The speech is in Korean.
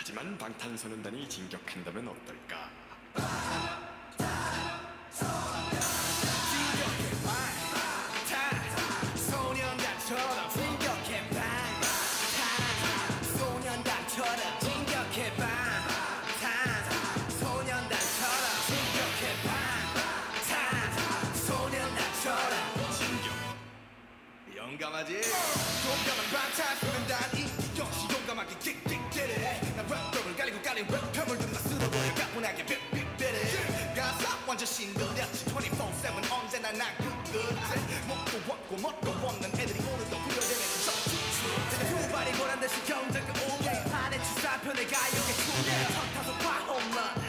하지만 방탄소년단이 진격한다면 어떨까? 영감하지? 난 그끝에 먹고 벗고 먹고 벗는 애들이 오늘도 부여대는 저축축 후발이 고란듯이 경쟁 그 오래 반에 주사 편에 가요게 투게 네. 턱 타서 봐 홈런.